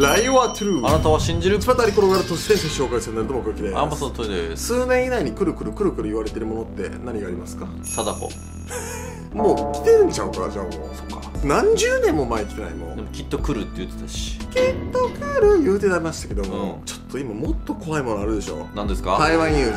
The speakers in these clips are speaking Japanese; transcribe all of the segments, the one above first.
ライワトゥルー。あなたは信じる？巷に転がる都市伝説紹介するのどうもこきです。アンバサダートイです。数年以内にくるくるくるくる言われてるものって何がありますか？貞子。もう来てるんちゃうかじゃあもう。そっか。何十年も前来てないもうでもきっと来るって言ってたし。きっと来る言うてましたけども、うん。ちょっと今もっと怖いものあるでしょ。何ですか？台湾有事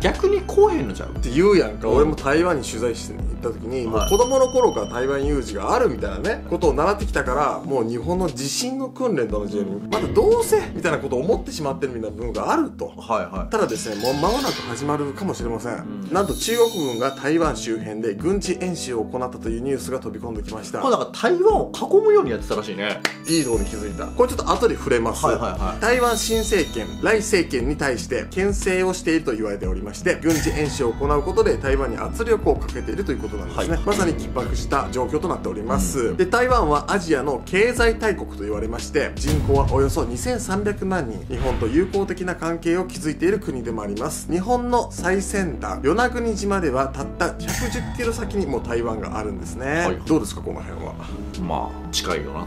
逆に来おへんのちゃう？って言うやんか、うん。俺も台湾に取材して行った時に、もうはい子供の頃から台湾有事があるみたいなねことを習ってきたからもう日本の地震の訓練と同じようにまたどうせみたいなことを思ってしまってるみたいな部分があると。はいはただですねもう間もなく始まるかもしれません、ん。なんと中国軍が台湾周辺で軍事演習を行ったというニュースが飛び込んできました。いこれなんか台湾を囲むようにやってたらしいね。いいところに気づいた。これちょっと後で触れます、はいはいはい。台湾新政権来政権に対して牽制をしていると言われておりまして軍事演習を行うことで台湾に圧力をかけているということなんですね、はい。まさに緊迫した状況となっております、で台湾はアジアの経済大国と言われまして人口はおよそ2300万人。日本と友好的な関係を築いている国でもあります。日本の最先端与那国島ではたった110キロ先にもう台湾があるんですね、はい。どうですかこの辺は？まあ近いよな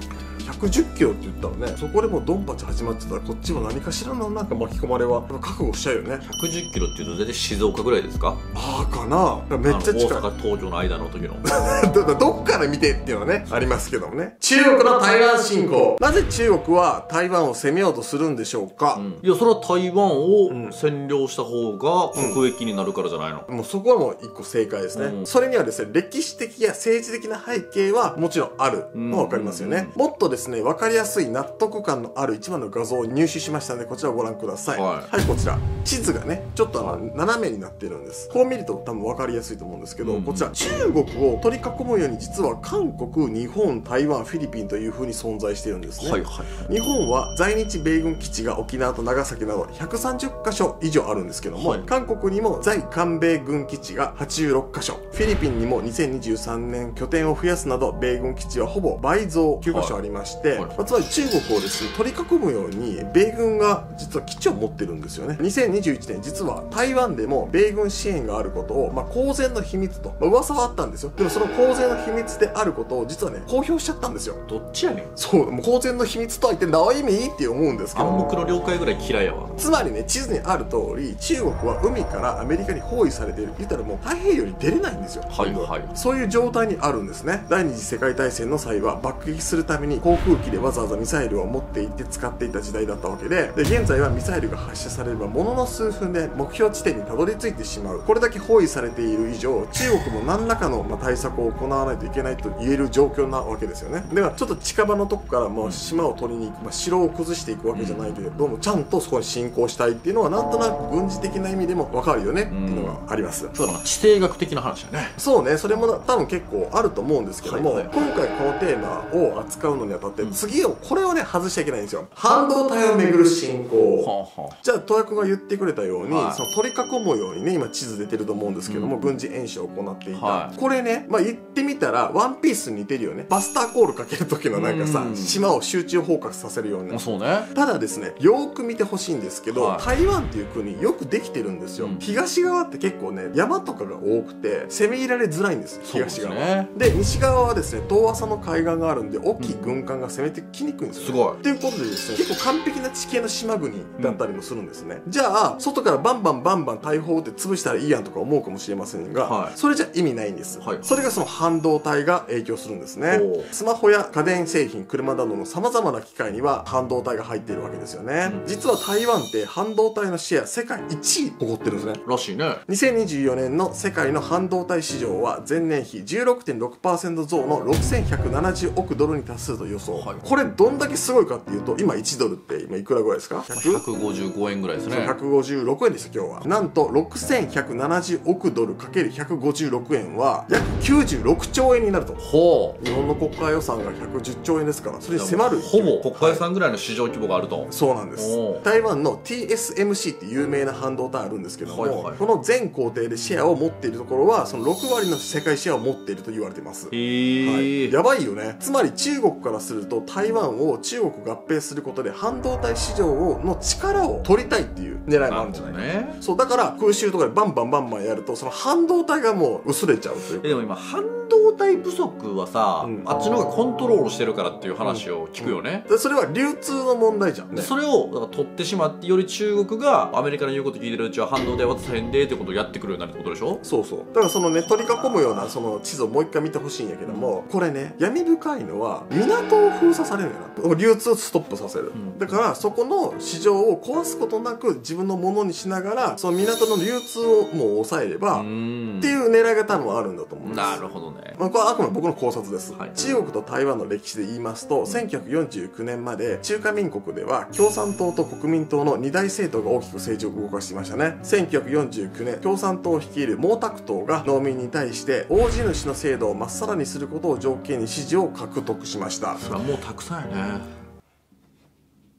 110キロって言ったらね。そこでもうドンパチ始まってたらこっちも何かしらのなんか巻き込まれは覚悟しちゃうよね。110キロっていうと大体静岡ぐらいですか？ああかな。めっちゃ近い。大阪東京の間の時の。どっから見てっていうのはねありますけどもね。中国の台湾侵攻。なぜ中国は台湾を攻めようとするんでしょうか、いやそれは台湾をん。占領した方が国益になるからじゃないの、もうそこはもう一個正解ですね、うん。それにはですね歴史的や政治的な背景はもちろんあるのは分かりますよね、もっとですね分かりやすい納得感のある一番の画像を入手しましたのでこちらをご覧ください。ははいこちら。地図がねちょっとあの斜めになってるんです。こう見ると多分分かりやすいと思うんですけど、うん。こちら中国を取り囲むように実は韓国日本台湾フィリピンという風に存在しているんですね、はいはい日本は在日米軍基地が沖縄と長崎など130カ所以上あるんですけども、はい。韓国にも在韓米軍基地が86カ所。フィリピンにも2023年拠点を増やすなど米軍基地はほぼ倍増9カ所ありまして、はいはい。まあつまり中国をですね取り囲むように米軍が実は基地を持ってるんですよね。2021年実は台湾でも米軍支援があることを、まあ、公然の秘密と、まあ、噂はあったんですよ。でもその公然の秘密であることを実はね公表しちゃったんですよ。どっちやねん。そうもう公然の秘密とは一体どういう意味って思うんですけど。暗黙の了解ぐらい嫌いやわ。つまりね地図にある通り中国は海からアメリカに包囲されている。言ったらもう太平洋に出れないんですよ。はいはい。そういう状態にあるんですね。第二次世界大戦の際は爆撃するために航空機でわざわざミサイルを持って行って使っていた時代だったわけでで現在はミサイルが発射されればものの数分で目標地点にたどり着いてしまう。これだけ包囲されている以上中国も何らかのまあ対策を行わないといけないと言える状況なわけですよね。だからちょっと近場のとこからもう島を取りに行く、まあ、城を崩していくわけじゃないけれどもちゃんとそこに侵攻したいっていうのはなんとなく軍事的な意味でも分かるよね。っていうのがあります、そうだな。地政学的な話やね。そうね。それも多分結構あると思うんですけども、はいはい今回このテーマを扱うのにあたって、次をこれをね外しちゃいけないんですよ。半導体をめぐる進行。じゃあ戸谷君が言ってくれたように、はい。その取り囲むようにね今地図出てると思うんですけども、軍事演習を行っていた、はい。これね、まあ、言ってみたらワンピースに似てるよね。バスターコールかける時のなんかさ、うん。島を集中包括させるような。あそうね。ただですねよーく見てほしいんですけど、はい。台湾っていう国よくできてるんですよ、うん。東側って結構ね山とかが多くて攻め入られづらいんです東側ねで西側はですね遠浅の海岸があるんで大きい軍艦が攻めてきにくいんですよ、すごい。ということでですね結構完璧な地形の島国だったりもするんですね、じゃあ外からバンバンバンバン大砲って潰したらいいやんとか思うかもしれませんが、はい。それじゃ意味ないんです、はい。それがその半導体が影響するんですね。スマホや家電製品車などのさまざまな機械には半導体が入っているわけですよね、うん。実は台湾って半導体のシェア世界1位誇ってるんですね。らしいね。2024年の世界の半導体市場は前年比16.6%増の6170億ドルに達すると予想、はい。これどんだけすごいかっていうと今1ドルって今いくらぐらいですか？100? 155円ぐらいですね。156円でした今日は。なんと6170億ドル ×156 円は約96兆円になると。ほう。日本の国家予算が110兆円ですからそれに迫るほぼ国家予算ぐらいの市場規模があると、そうなんです。台湾の TSMC って有名な半導体あるんですけども、はいはい。この全工程でシェアを持っているところはその6割の世界シェアを持っていると言われてます。へえ、はい、やばいよね。つまり中国からすると台湾を中国合併することで半導体市場をの力を取りたいっていう狙いもあるんじゃないか。ね。そうだから空襲とかでバンバンバンバンやるとその半導体がもう薄れちゃうという。えでも今半導体不足はさ、うん。あっちの方がコントロールしてるからっていう話を聞くよね、でそれは流通の問題じゃん。ねでそれを取ってしまってより中国がアメリカの言うこと聞いてるうちは半導体渡さへんでってことをやってくるようになるってことでしょ？そうそう。だからそのね取り囲むようなその地図をもう一回見てほしいんやけどもこれね闇深いのは港を封鎖されるんやな流通をストップさせる、ん。だからそこの市場を壊すことなく自分のものにしながらその港の流通をもう抑えれば、っていう狙いが多分あるんだと思うんです。なるほどね。まあ、これはあくまで僕の考察です、はい。中国と台湾の歴史で言いますと1949年まで中華民国では共産党と国民党の二大政党が大きく政治を動かしていましたね。1949年共産党を率いる毛沢東が農民に対して大地主の制度をまっさらにすることを条件に支持を獲得しましたそれはもうたくさんやね。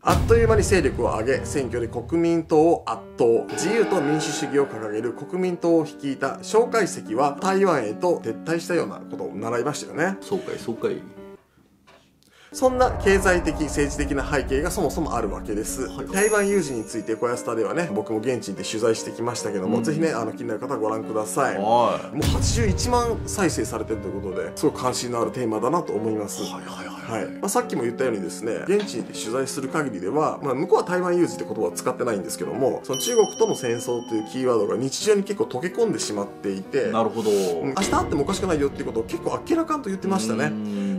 あっという間に勢力を上げ選挙で国民党を圧倒。自由と民主主義を掲げる国民党を率いた蒋介石は台湾へと撤退したようなことを習いましたよね。そうかいそうかい。そんな経済的、政治的な背景がそもそもあるわけです。はい。台湾有事について、小安田ではね、僕も現地に行って取材してきましたけども、うん。ぜひね、あの、気になる方はご覧ください。もはう81万再生されてるということで、すごく関心のあるテーマだなと思います。いはいはいはい。まあ、さっきも言ったようにですね現地で取材する限りでは、まあ、向こうは台湾有事って言葉を使ってないんですけどもその中国との戦争というキーワードが日常に結構溶け込んでしまっていてなるほど。うん明日あってもおかしくないよっていうことを結構明らかんと言ってましたね。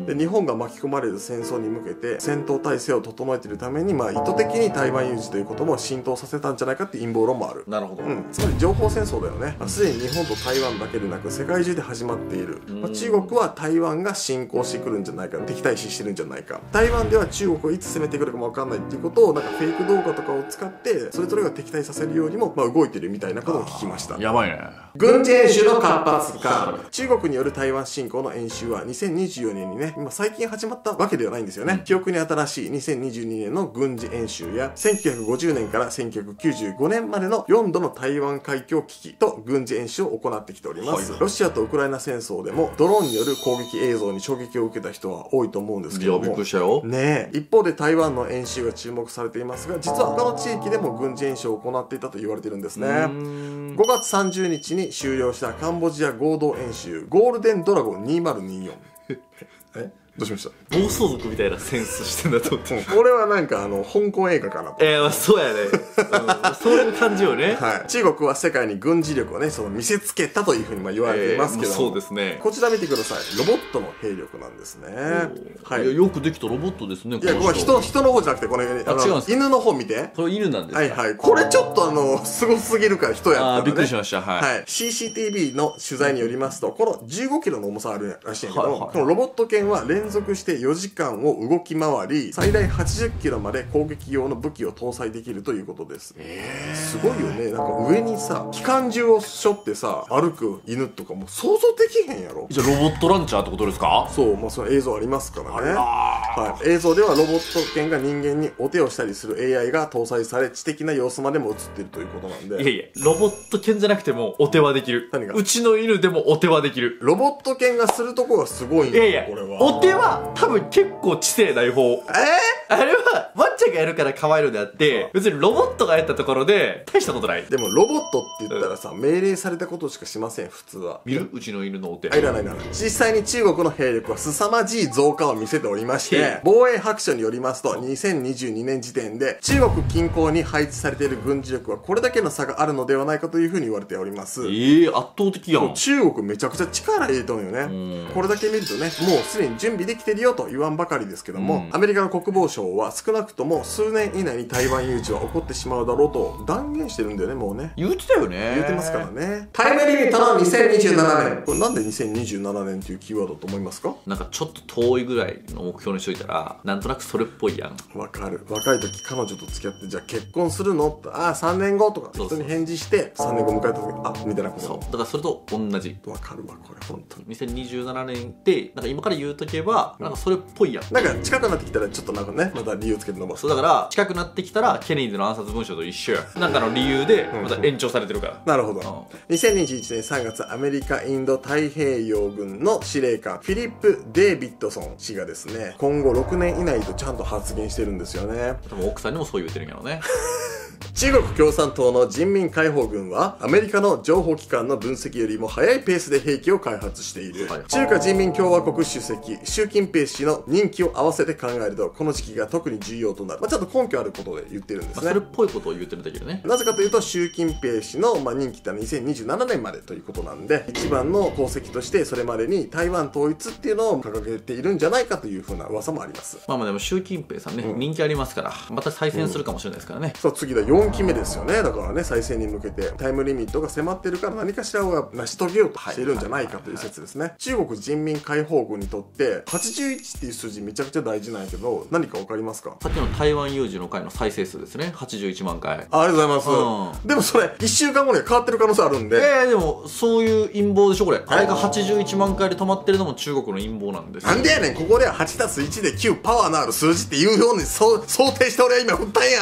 で日本が巻き込まれる戦争に向けて戦闘態勢を整えているために、まあ、意図的に台湾有事ということも浸透させたんじゃないかって陰謀論もある。なるほど、うん、つまり情報戦争だよね。まあすでに日本と台湾だけでなく世界中で始まっている、まあ、中国は台湾が侵攻してくるんじゃないか敵対視してるんじゃないか。台湾では中国をいつ攻めてくるかも分かんないっていうことをなんかフェイク動画とかを使ってそれぞれが敵対させるようにも、まあ、動いてるみたいなことを聞きました。やばいね。軍事演習の活発化。中国による台湾侵攻の演習は2024年にね今最近始まったわけではないんですよね。記憶に新しい2022年の軍事演習や1950年から1995年までの4度の台湾海峡危機と軍事演習を行ってきております、はいロシアとウクライナ戦争でもドローンによる攻撃映像に衝撃を受けた人は多いと思うんですけいやびっどもくりしたよ。ねえ。一方で台湾の演習が注目されていますが実は他の地域でも軍事演習を行っていたと言われているんですね。うーん。5月30日に終了したカンボジア合同演習ゴールデンドラゴン2024えどうしました？暴走族みたいなセンスしてんだと思って。これはなんかあの香港映画かなと。えー、まあそうやね、うん、そういう感じよね。はい、中国は世界に軍事力をねその見せつけたというふうにまあ言われていますけども、えーそうですね。こちら見てください。ロボットの兵力なんですね。はい。いやよくできたロボットですねいやこれ人。人の方じゃなくてこの違うんです犬の方見て。これ犬なんですか？はいはい。これちょっとあのすごすぎるから人やったら、ね、あーびっくりしました。はい、はい、CCTV の取材によりますとこの15キロの重さあるらしいんやけど、はいはい。このロボット犬は連続して4時間を動き回り最大80キロまで攻撃用の武器を搭載できるということです、すごいよね。なんか上にさ機関銃を背負ってさ歩く犬とかもう想像できへんやろ。じゃあロボットランチャーってことですか？そう、まあ、その映像ありますからね。あはい、映像ではロボット犬が人間にお手をしたりする AI が搭載され、知的な様子までも映っているということなんで。いやいやロボット犬じゃなくてもお手はできる。何が？うちの犬でもお手はできる。ロボット犬がするとこがすごいんいやいやこれは。お手は多分結構知性ない方。えあれはワンちゃんがやるから可愛いのであって別にロボットがやったところで大したことない。ー、でもロボットって言ったらさ、命令されたことしかしません、普通は。見る？うちの犬のお手。あいらないな。い。実際に中国の兵力は凄まじい増加を見せておりましへて、防衛白書によりますと、2022年時点で中国近郊に配置されている軍事力はこれだけの差があるのではないかというふうに言われております。ええ圧倒的やん。中国めちゃくちゃ力入れとんよね。これだけ見るとね、もうすでに準備できてるよと言わんばかりですけども、うんアメリカの国防省は少なくとも数年以内に台湾有事は起こってしまうだろうと断言してるんだよね、もうね。言ってたよね言ってますからね。タイムリミットの2027年。これなんで2027年っていうキーワードだと思いますか？なんかちょっと遠いぐらいの目標にしといたらなんとなくそれっぽいやんわかる。若い時彼女と付き合って、じゃあ結婚するの？ってああ、3年後とか人に返事して、3年後迎えた時に、あ、みたいなこそうだからそれと同じと。わかるわ、これ、本当に。2027年ってなんか今から言うとけばなんかそれっぽいやん。なんか近くなってきたらちょっとなんかね、また理由つけて伸ばそうだから近くなってきたらケネディの暗殺文書と一緒やなんかの理由でまた延長されてるから。なるほど。2021年3月、アメリカインド太平洋軍の司令官、フィリップ・デイビッドソン氏がですね、今後6年以内とちゃんと発言してるんですよね。多分奥さんにもそう言ってるんやろね 中国共産党の人民解放軍は、アメリカの情報機関の分析よりも早いペースで兵器を開発している。はい中華人民共和国主席、習近平氏の任期を合わせて考えると、この時期が特に重要となる。まあ、ちょっと根拠あることで言ってるんですねまあそれっ。ぽいことを言ってるんだけどねなぜかというと、習近平氏の、まあ、任期ってのは2027年までということなんで、一番の功績として、それまでに台湾統一っていうのを掲げているんじゃないかというふうな噂もあります。まあまあでも習近平さんね、人気ありますからまた再選するかもしれないですからね、そう、次だ、4期目ですよね。だからね、再選に向けて、タイムリミットが迫ってるから何かしらを成し遂げようとしているんじゃないかという説ですね。中国人民解放軍にとって、81っていう数字めちゃくちゃ大事なんやけど、何かわかりますか？さっきの台湾有事の回の再生数ですね。81万回。あありがとうございます。うでもそれ、1週間後には変わってる可能性あるんで、ええでもそういう陰謀でしょこれ。あれが81万回で止まってるのも中国の陰謀なんですよ。なんでやねん、ここでは8たす1で9パワーのある数字っていうように想定して俺は今振ったんや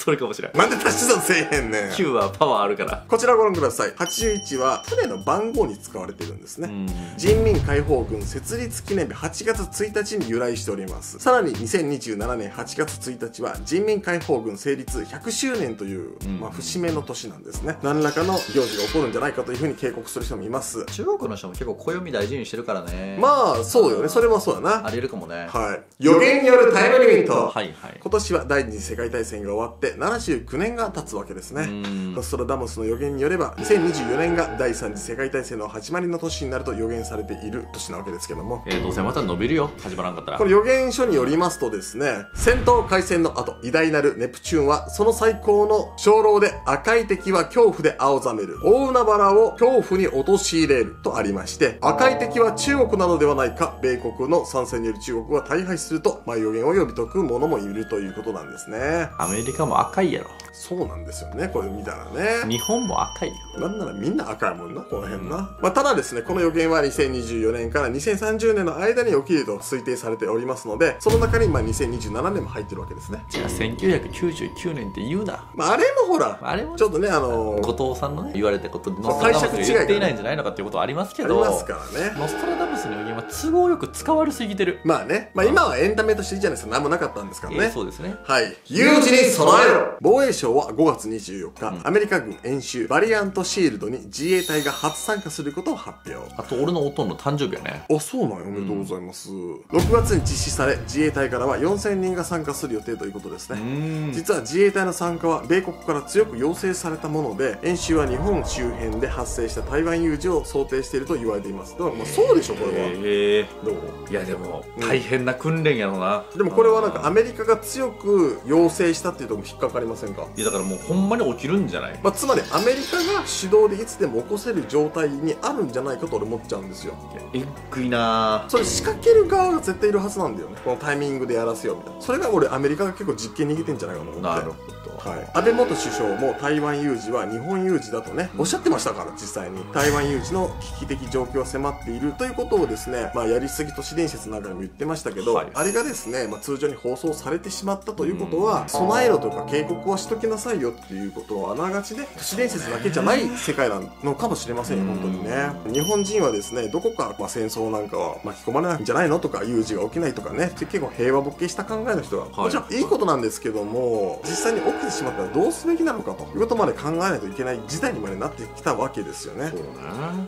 それかもしれん。なんで足し算せえへんねん。9はパワーあるから。こちらご覧ください。81は船の番号に使われてるんですね、うん。人民解放軍設立記念日8月1日に由来しております。さらに2027年8月1日は人民解放軍成立100周年という、まあ、節目の年なんですね。何らかの行事が起こるんじゃないかというふうに警告する人もいます。中国の人も結構暦大事にしてるからね。まあそうよね。それもそうやな。ありえるかもね。はい。予言によるタイムリミット。はいはい。今年は第二次世界大戦が終わって79年が経つわけですね。ん。ノストラダムスの予言によれば2024年が第三次世界大戦の始まりの年になると予言されている年なわけですけども。えー、どうせまた伸びるよ。始まらんかったら。この予言書によりますとですね戦闘開戦の後偉大なるネプチューンはその最高の鐘楼で赤い敵は恐怖で青ざめる。大海原を恐怖に陥れるとありまして赤い敵は中国なのではないか米国の参戦による中国は大敗すると、まあ、予言を呼び解く者もいるということなんですね。アメリカも赤いやろそうなんですよねこれ見たらね日本も赤いよなんならみんな赤いもんな、この辺な。まあ、ただですね、この予言は2024年から2030年の間に起きると推定されておりますので、その中にまあ2027年も入ってるわけですね。じゃあ1999年って言うなまあ、あれもほら、あれもちょっとね、あのー後藤さんのね言われたことノそうストラダムス解釈違いがねが言っていないんじゃないのかっていうことはありますけどありますからね。ノストラダムスの予言は都合よく使われすぎてる、まあね、まあ今はエンタメとしていいじゃないですか、何もなかったんですからえーね。そうですねはい。有事に備えろ防衛省は5月24日、アメリカ軍演習バリアントシールドに自衛隊が初参加することを発表。あと俺のおとんの誕生日やね。あ、そうなんや。おめでとうございます。6月に実施され、自衛隊からは4000人が参加する予定ということですね。ん。実は自衛隊の参加は米国から強く要請されたもので演習は日本周辺で発生した台湾有事を想定していると言われています。だからまあそうでしょこれは、え。どういやでもうん。大変な訓練やろな、でもこれはなんかアメリカが強く要請したっていうところも引っかかりませんか？いやだからもうほんまに起きるんじゃない？まあ、つまりアメリカが主導でいつでも起こせる状態にあるんじゃないかと俺思っちゃうんですよ。えっぐいなそれ仕掛ける側が絶対いるはずなんだよね。このタイミングでやらせようみたいな。それが俺アメリカが結構実験握ってんじゃないかなと思って。なるほどはい、安倍元首相も台湾有事は日本有事だとねおっしゃってましたから実際に。台湾有事の危機的状況が迫っているということをですね、まあ、やりすぎ都市伝説なんかにも言ってましたけど、はい。あれがですね、まあ、通常に放送されてしまったということは、備えろとか警告はしときなさいよっていうことをあながちね都市伝説だけじゃない世界なのかもしれませんよ本当にね。日本人はですねどこか、まあ、戦争なんかは巻き込まれないんじゃないのとか有事が起きないとかね結構平和ボケした考えの人は、い。もちろんいいことなんですけども実際に起きてしまったらどうすべきなのかということまで考えないといけない時代にまでなってきたわけですよね。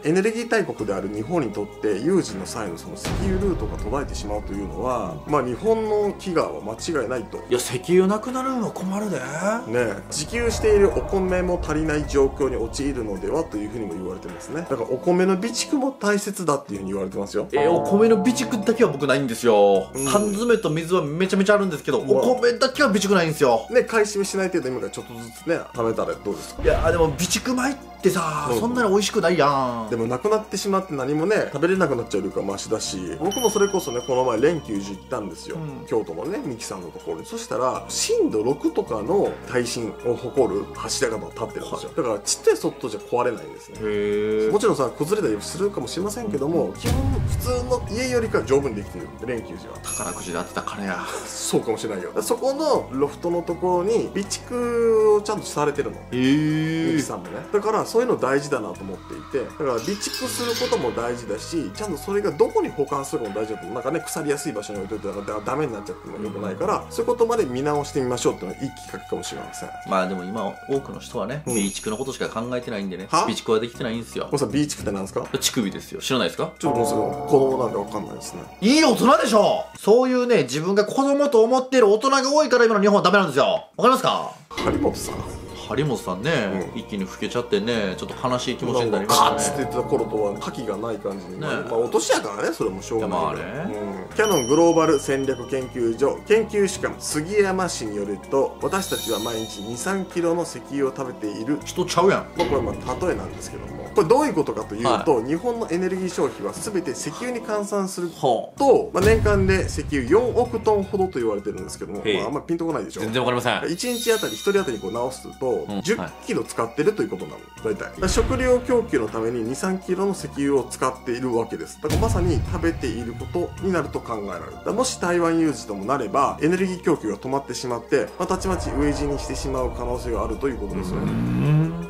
エネルギー大国である日本にとって有事の際のその石油ルートが途絶えてしまうというのはまあ日本の飢餓は間違いないと。いや石油なくなるのは困るで。ね自給しているお米も足りない状況に陥るのではというふうにも言われてますね。だからお米の備蓄も大切だっていうふうに言われてますよ。えーお米の備蓄だけは僕ないんですよ、うん。缶詰と水はめちゃめちゃあるんですけど、まあお米だけは備蓄ないんですよ。ね買い占めしない程度今からちょっとずつね貯めたらどうですか？いやでも備蓄米っってさ、うん。そんなに美味しくないやん。でもなくなってしまって何もね食べれなくなっちゃうよりかマシだし僕もそれこそねこの前連休寺行ったんですよ、うん。京都のね三木さんのところに。そしたら震度6とかの耐震を誇る柱が立ってるんですよ。だからちっちゃいソットじゃ壊れないんですね。もちろんさ崩れたりするかもしれませんけども基本普通の家よりかは丈夫にできてる連休寺は宝くじで当てた。金やそうかもしれないよ。そこのロフトのところに備蓄をちゃんとされてるの。へえミキさんもね。だからそういうの大事だなと思っていてだから備蓄することも大事だしちゃんとそれがどこに保管するかも大事だとなんかね腐りやすい場所に置いといたらダメになっちゃってもよくないから、そういうことまで見直してみましょうっていうのはいいきっかけかもしれません。まあでも今多くの人はね、うん備蓄のことしか考えてないんでねは？備蓄はできてないんですよ。もうさビーチクってなんですか？乳首ですよ。知らないですか？ちょっともうすぐ子供なんでわかんないですね。いい大人でしょ！そういうね自分が子供と思ってる大人が多いから今の日本はダメなんですよ。わかりますか？張本さん張本さんね、うん。一気に老けちゃってねちょっと悲しい気持ちになりまカッつってしたね言ってた頃とは覇気がない感じに、ね。まあお年やからねそれもしょうがないけどいやまあねうん、キャノングローバル戦略研究所研究士官杉山氏によると私たちは毎日2 3キロの石油を食べている。人ちゃうやん。まあ、これまあ例えなんですけども。これどういうことかというと、日本のエネルギー消費は全て石油に換算するはあと、まあ、年間で石油4億トンほどと言われてるんですけども、まあ、あんまりピンとこないでしょ。全然わかりません。1日あたり1人当たりこう直すと、ん10はい。キロ使ってるということなの？大体。食料供給のために23キロの石油を使っているわけです。だからまさに食べていることになると考えられる。もし台湾有事ともなればエネルギー供給が止まってしまって、まあ、たちまち飢え死にしてしまう可能性があるということですよね。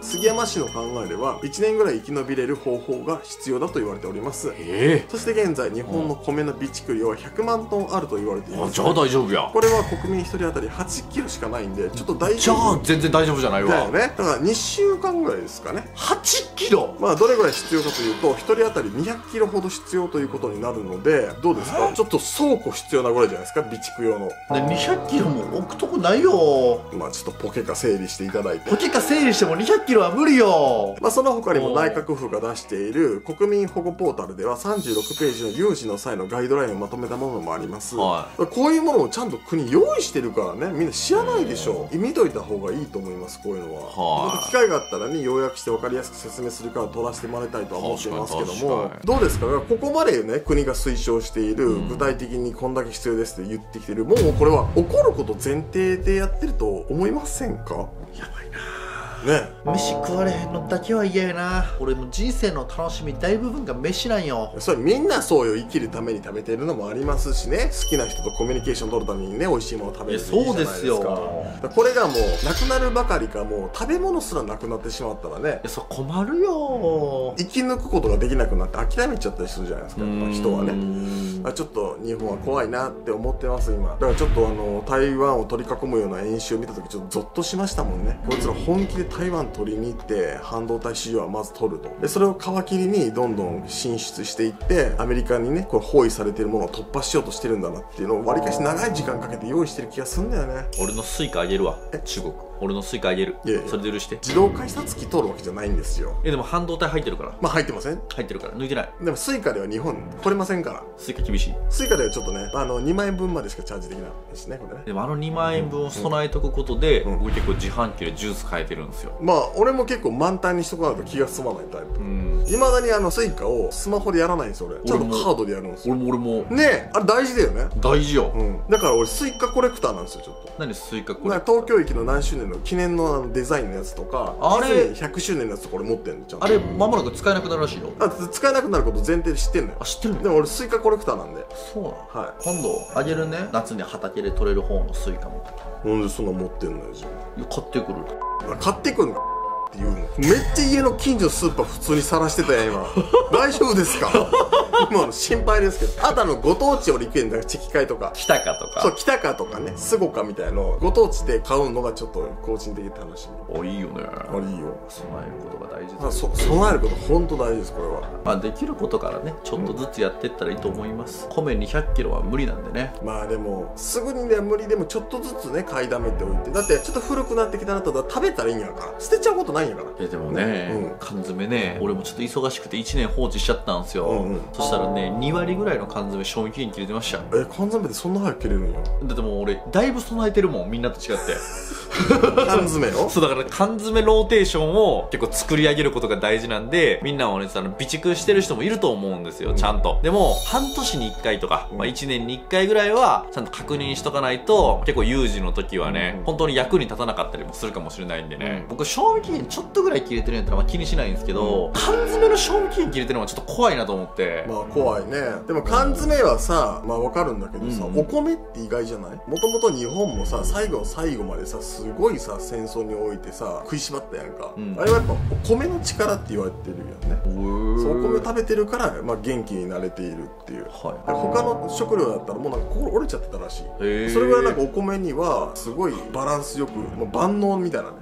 杉山氏の考えでは1年ぐらい生き延びれる方法が必要だと言われております。えそして現在日本の米の備蓄量は100万トンあると言われています。じゃあ大丈夫やこれは国民1人当たり8キロしかないんでちょっと大じゃ丈夫あ全然大丈夫じゃないわ。だよね。だから2週間ぐらいですかね。8キロ？まあどれぐらい必要かというと1人当たり200キロほど必要ということになるのでどうですか？ちょっと倉庫必要なぐらいじゃないですか？備蓄用の。で200キロも置くとこないよ。まあちょっとポケカ整理していただいて。ポケカ整理しても200キロは無理よ。まあ、その他にも内閣府が出している国民保護ポータルでは36ページの有事の際のガイドラインをまとめたものもあります、はこういうものをちゃんと国用意してるからねみんな知らないでしょ。見といた方がいいと思いますこういうのは、はい。機会があったらね要約して分かりやすく説明するから取らせてもらいたいとは思っていますけども。どうですか？ここまでね国が推奨している、うん。具体的にこんだけ必要ですって言ってきてる。もうこれは起こること前提でやってると思いませんか？やばいなね。飯食われへんのだけは嫌やな。俺も人生の楽しみ大部分が飯なんよ。それみんなそうよ。生きるために食べてるのもありますしね。好きな人とコミュニケーション取るためにね美味しいものを食べるっていいじゃないですか。いやそうですよ。これがもうなくなるばかりかもう食べ物すらなくなってしまったらね。いやそれ困るよ。生き抜くことができなくなって諦めちゃったりするじゃないですか。やっぱ人はね。ねあちょっと日本は怖いなって思ってます今。だからちょっとあの台湾を取り囲むような演習を見た時ちょっとゾッとしましたもんね。こいつら本気で台湾取りに行って半導体市場はまず取ると。でそれを皮切りにどんどん進出していってアメリカにねこれ包囲されているものを突破しようとしてるんだなっていうのをわりかし長い時間かけて用意してる気がするんだよね。俺のスイカあげるわえ？中国俺のスイカあげる。いやいや。それで許して。自動改札機取るわけじゃないんですよ。えでも半導体入ってるから。まあ入ってません？入ってるから。抜いてない。でもスイカでは日本来れませんから。スイカ厳しい。スイカではちょっとねあの2万円分までしかチャージできないですねこれね。でもあの2万円分を備えとくことで、うん。僕結構自販機でジュース買えてるんですよ。まあ俺も結構満タンにしとかないと気が済まないタイプ。うん。いまだにあのスイカをスマホでやらないんですよ俺。ちゃんとカードでやるんですよ。俺も俺も。ねえあれ大事だよね。大事よ、うん。だから俺スイカコレクターなんですよちょっと。何スイカこれだから東京駅の何周年の記念のあのデザインのやつとかあれディズニー100周年のやつとか俺持ってんのちゃんと。あれ間もなく使えなくなるらしいよ。あ使えなくなること前提で知ってんのよ。あ知ってるの？でも俺スイカコレクターなんで。そうなのは今度あげるね。夏に畑で取れる方のスイカもいなんでそんな持ってんのよ自分いや買ってくる。あ買ってくんの？って言うの。めっちゃ家の近所のスーパー普通に晒してたやん今。大丈夫ですか？今の心配ですけど。あとあのご当地俺行くんだからチェキ会とか Kitacaとか。そう Kitacaとかね。 SUGOCAみたいの。をご当地で買うのがちょっと個人的に楽しみおいいよね。あれいいよ。備えることが大事まあ、ですそ備えること本当大事ですこれは。まあできることからねちょっとずつやってったらいいと思います、米200キロは無理なんでね。まあでもすぐにね無理でもちょっとずつね買いだめておいて。だってちょっと古くなってきたなと食べたらいいんやから。捨てちゃうことない単位やから。でもね、うん。缶詰ね俺もちょっと忙しくて1年放置しちゃったんですよ、うんうん。そしたらね2割ぐらいの缶詰賞味期限切れてました。え缶詰ってそんな早く切れるんや？だってもう俺だいぶ備えてるもんみんなと違って。缶詰をそうだから缶詰ローテーションを結構作り上げることが大事なんでみんなはねあの備蓄してる人もいると思うんですよちゃんと。でも半年に1回とか、うん。まあ、1年に1回ぐらいはちゃんと確認しとかないと結構有事の時はね、うん。本当に役に立たなかったりもするかもしれないんでね、うん。僕賞味期限ちょっとぐらい切れてるんやったらまあ気にしないんですけど、缶詰の賞味期限切れてるのはちょっと怖いなと思って、まあ怖いね。でも缶詰はさまあわかるんだけどさ、うん。お米って意外じゃない？もともと日本もさ最後の最後までさすごいさ戦争においてさ食いしばったやんか、うん。あれはやっぱお米の力って言われてるよね。そうお米は食べてるから、まあ、元気になれているっていう。い。他の食料だったらもうなんか心折れちゃってたらしい。へー。それぐらいなんかお米にはすごいバランスよく、もう万能みたいなね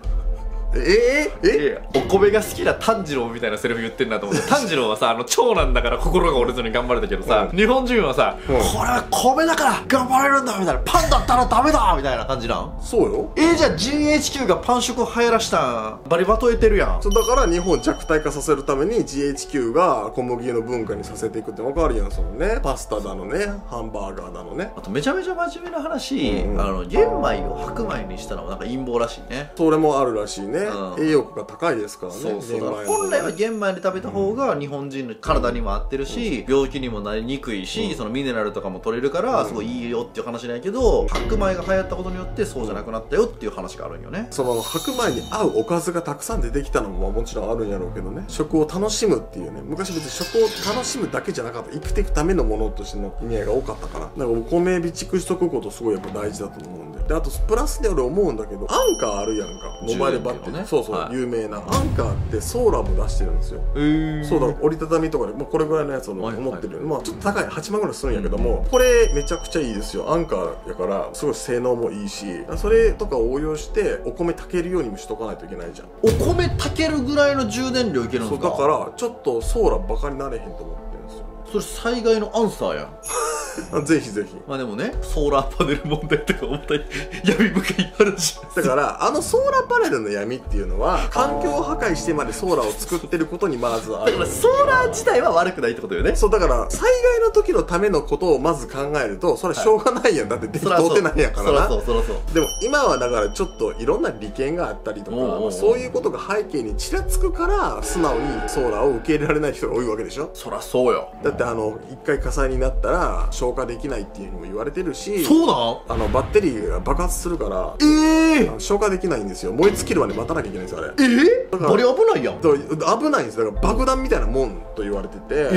ええええお米が好きな炭治郎みたいなセリフ言ってんなと思って。炭治郎はさあの長男だから心が折れずに頑張れたけどさ、うん。日本人はさ、うん。これは米だから頑張れるんだみたいなパンだったらダメだみたいな感じなん？そうよ。えー、じゃあ GHQ がパン食流行らしたんバリバトえてるやん。そうだから日本を弱体化させるために GHQ が小麦の文化にさせていくって分かるやんそのね。パスタだのねハンバーガーだのね。あとめちゃめちゃ真面目な話、うん。うんあの玄米を白米にしたのはなんか陰謀らしいね。それもあるらしいね、うん。栄養価が高いですからねそうそう。本来は玄米で食べた方が日本人の体にも合ってるし、病気にもなりにくいし、そのミネラルとかも取れるからうん。すごいいいよっていう話なんやけど白米が流行ったことによってそうじゃなくなったよっていう話があるんよね。その白米に合うおかずがたくさん出てきたのももちろんあるんやろうけどね。食を楽しむっていうね昔別に食を楽しむだけじゃなかった。生きていくためのものとしての意味合いが多かったから。だからお米備蓄しとくことすごいやっぱ大事だと思うんで。であとプラスで俺思うんだけどアンカーあるやんか。モバイルバッテのね。そうそう、はい。有名な。アンカーってソーラーも出してるんですよ。へー。そうだ折りたたみとかで、まあ、これぐらいのやつをはい持ってる、まあちょっと高い8万ぐらいするんやけども、これめちゃくちゃいいですよ。アンカーやからすごい性能もいいしそれとかを応用してお米炊けるようにもしとかないといけないじゃん。お米炊けるぐらいの充電量いけるんですか？そうだからちょっとソーラーバカになれへんと思ってるんですよ。それ災害のアンサーやん。あ ぜひぜひ。まあでもねソーラーパネル問題とか思ったり闇深い話だからあのソーラーパネルの闇っていうのは環境を破壊してまでソーラーを作ってることにまずある。だからソーラー自体は悪くないってことよね。そうだから災害の時のためのことをまず考えるとそれはしょうがないやん。だって電気通ってないやからな。そらそうそう。でも今はだからちょっといろんな利権があったりとかそういうことが背景にちらつくから素直にソーラーを受け入れられない人が多いわけでしょ。そらそうよ。だってあの一回火災になったら消火できないっていうふうにも言われてるしそうなんあのバッテリーが爆発するからええあの消火できないんですよ。燃え尽きるまで待たなきゃいけないんですよあれ。えだからバリ危ないやん。危ないんですだから爆弾みたいなもんと言われてて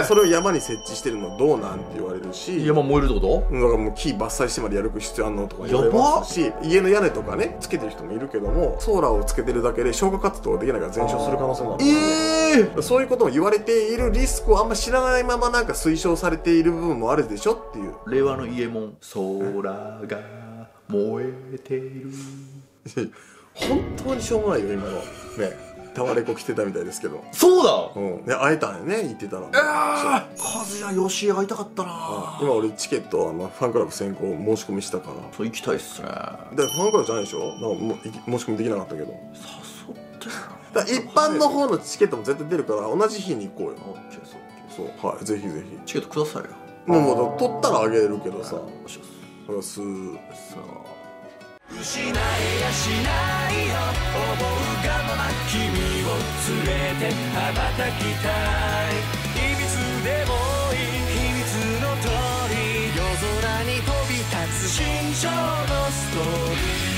えそれを山に設置してるのどうなんって言われるし山燃えるってこと？だからもう木伐採してまでやる必要あんのとか言われますし家の屋根とかねつけてる人もいるけどもソーラーをつけてるだけで消火活動ができないから全焼する可能性もある。ええそういうことも言われているリスクをあんま知らないままなんか推奨されている部分もあるでしょっていう。令和の伊右衛門空が燃えている。本当にしょうもないよ今の。ね。タワレコ来てたみたいですけど。そうだ！うん。ね会えたんやね言ってたらえあ和也義恵会いたかったな。今俺チケットあのファンクラブ先行申し込みしたから。そう行きたいっすね。でファンクラブじゃないでしょ？なんかも申し込みできなかったけど。誘ってだ一般の方のチケットも絶対出るから同じ日に行こうよ。そうはいぜひぜひ。チケットくださいよもう取ったらあげるけどさ。お願いしますだからすさ失えやしないよ思うがまま君を連れて羽ばたきたい。いびつでもいい秘密の通り。夜空に飛び立つ心情のストーリー。